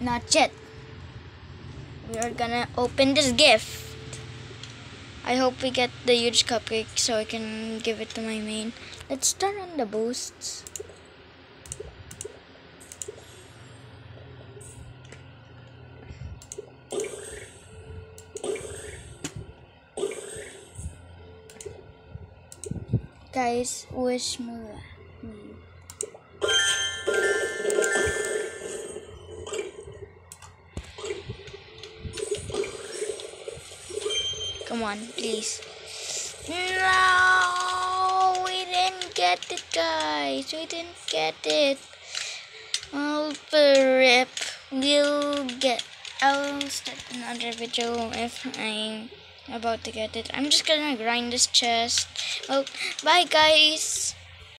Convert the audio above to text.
Not yet. We are gonna open this gift. I hope we get the huge cupcake so I can give it to my main. Let's turn on the boosts. Guys, wish me. Come on, please. No, we didn't get it, guys. We didn't get it. Oh, rip. We'll get. I'll start another video if I'm about to get it. I'm just gonna grind this chest. Well, bye, guys.